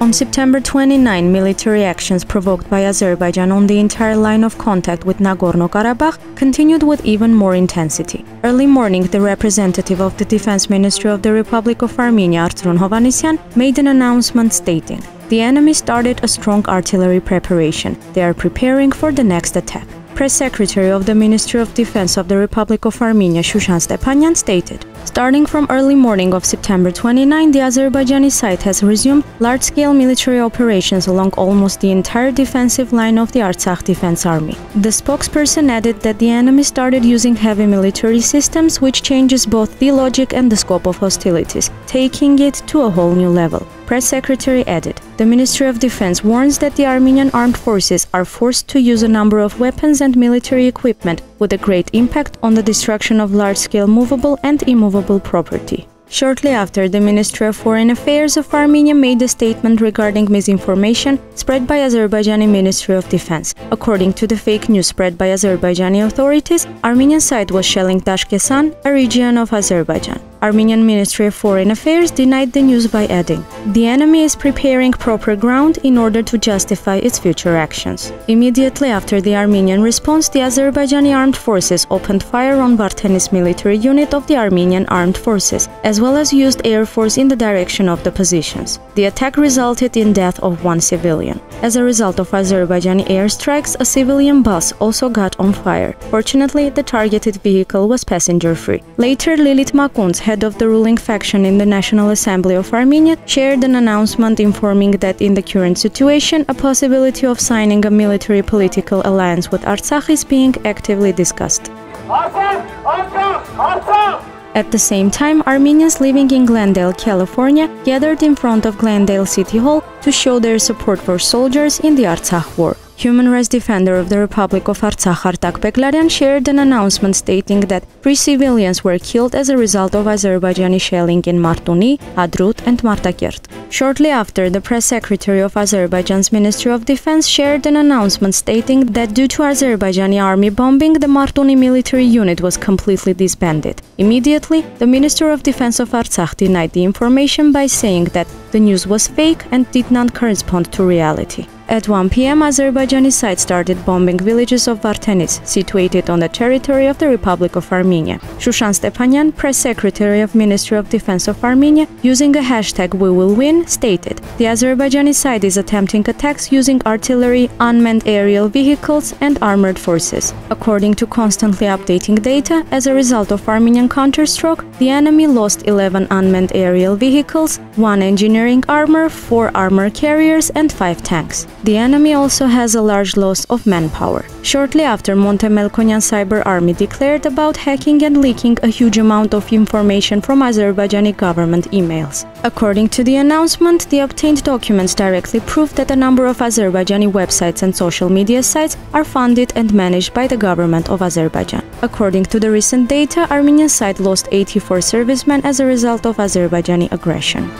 On September 29, military actions provoked by Azerbaijan on the entire line of contact with Nagorno-Karabakh continued with even more intensity. Early morning, the representative of the Defense Ministry of the Republic of Armenia, Artsrun Hovhannisyan, made an announcement stating, the enemy started a strong artillery preparation. They are preparing for the next attack. Press Secretary of the Ministry of Defense of the Republic of Armenia, Shushan Stepanyan, stated, Starting from early morning of September 29, the Azerbaijani side has resumed large-scale military operations along almost the entire defensive line of the Artsakh Defense Army. The spokesperson added that the enemy started using heavy military systems, which changes both the logic and the scope of hostilities, taking it to a whole new level. Press Secretary added, the Ministry of Defense warns that the Armenian armed forces are forced to use a number of weapons and military equipment with a great impact on the destruction of large-scale movable and immovable property. Shortly after, the Ministry of Foreign Affairs of Armenia made a statement regarding misinformation spread by Azerbaijani Ministry of Defense. According to the fake news spread by Azerbaijani authorities, Armenian side was shelling Dashkesan, a region of Azerbaijan. Armenian Ministry of Foreign Affairs denied the news by adding, The enemy is preparing proper ground in order to justify its future actions. Immediately after the Armenian response, the Azerbaijani armed forces opened fire on Vardenis military unit of the Armenian armed forces, as well as used air force in the direction of the positions. The attack resulted in death of one civilian. As a result of Azerbaijani airstrikes, a civilian bus also got on fire. Fortunately, the targeted vehicle was passenger-free. Later, Lilit Makunts head of the ruling faction in the National Assembly of Armenia, shared an announcement informing that in the current situation, a possibility of signing a military political alliance with Artsakh is being actively discussed. At the same time, Armenians living in Glendale, California, gathered in front of Glendale City Hall to show their support for soldiers in the Artsakh war. Human rights defender of the Republic of Artsakh Artak Beglarian shared an announcement stating that three civilians were killed as a result of Azerbaijani shelling in Martuni, Hadrut, and Martakert. Shortly after, the press secretary of Azerbaijan's Ministry of Defense shared an announcement stating that due to Azerbaijani army bombing, the Martuni military unit was completely disbanded. Immediately, the Minister of Defense of Artsakh denied the information by saying that the news was fake and did not correspond to reality. At 1 p.m., Azerbaijani side started bombing villages of Vardenis, situated on the territory of the Republic of Armenia. Shushan Stepanyan, press secretary of Ministry of Defense of Armenia, using a hashtag We Will Win, stated, The Azerbaijani side is attempting attacks using artillery, unmanned aerial vehicles, and armored forces. According to constantly updating data, as a result of Armenian counterstroke, the enemy lost 11 unmanned aerial vehicles, 1 engineering armor, 4 armor carriers, and 5 tanks. The enemy also has a large loss of manpower. Shortly after, Monte Melkonian cyber army declared about hacking and leaking a huge amount of information from Azerbaijani government emails. According to the announcement, the obtained documents directly prove that a number of Azerbaijani websites and social media sites are funded and managed by the government of Azerbaijan. According to the recent data, Armenian side lost 84 servicemen as a result of Azerbaijani aggression.